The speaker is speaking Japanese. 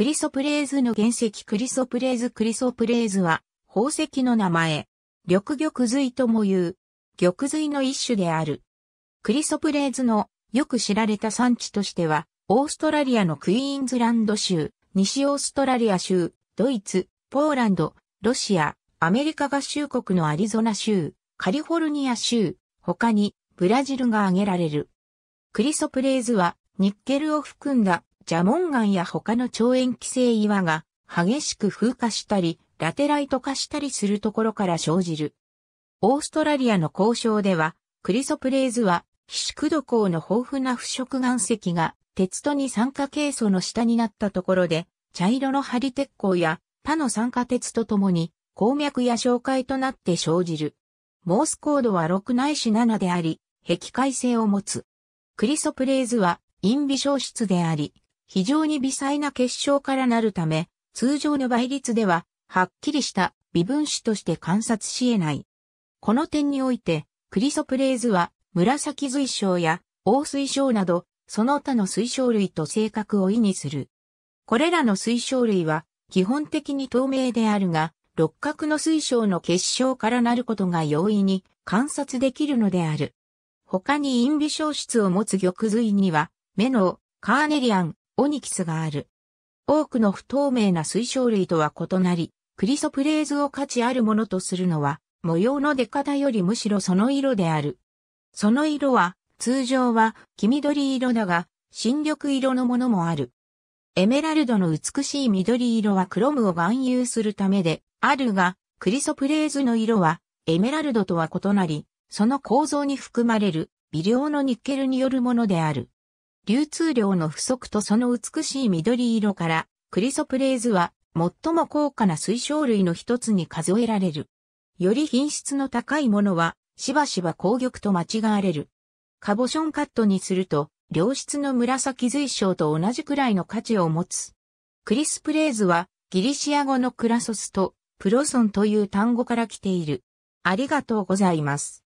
クリソプレーズの原石クリソプレーズクリソプレーズは宝石の名前。緑玉髄とも言う。玉髄の一種である。クリソプレーズのよく知られた産地としては、オーストラリアのクイーンズランド州、西オーストラリア州、ドイツ、ポーランド、ロシア、アメリカ合衆国のアリゾナ州、カリフォルニア州、他にブラジルが挙げられる。クリソプレーズはニッケルを含んだジャモン岩や他の超塩基性岩が激しく風化したり、ラテライト化したりするところから生じる。オーストラリアの交渉では、クリソプレーズは、非宿土鉱の豊富な腐食岩石が、鉄と二酸化ケイ素の下になったところで、茶色の針鉄鋼や他の酸化鉄とともに、鉱脈や紹介となって生じる。モースコードは6ないし7であり、壁界性を持つ。クリソプレーズは、陰微消失であり、非常に微細な結晶からなるため、通常の倍率では、はっきりした微分子として観察し得ない。この点において、クリソプレーズは、紫水晶や大水晶など、その他の水晶類と性格を意味する。これらの水晶類は、基本的に透明であるが、六角の水晶の結晶からなることが容易に観察できるのである。他に陰微消失を持つ玉髄には、目のカーネリアン、オニキスがある。多くの不透明な水晶類とは異なり、クリソプレーズを価値あるものとするのは、模様の出方よりむしろその色である。その色は、通常は黄緑色だが、新緑色のものもある。エメラルドの美しい緑色はクロムを含有するためであるが、クリソプレーズの色はエメラルドとは異なり、その構造に含まれる微量のニッケルによるものである。流通量の不足とその美しい緑色から、クリソプレーズは最も高価な水晶類の一つに数えられる。より品質の高いものは、しばしば紅玉と間違われる。カボションカットにすると、良質の紫髄晶と同じくらいの価値を持つ。クリスプレーズは、ギリシア語のクラソスとプロソンという単語から来ている。ありがとうございます。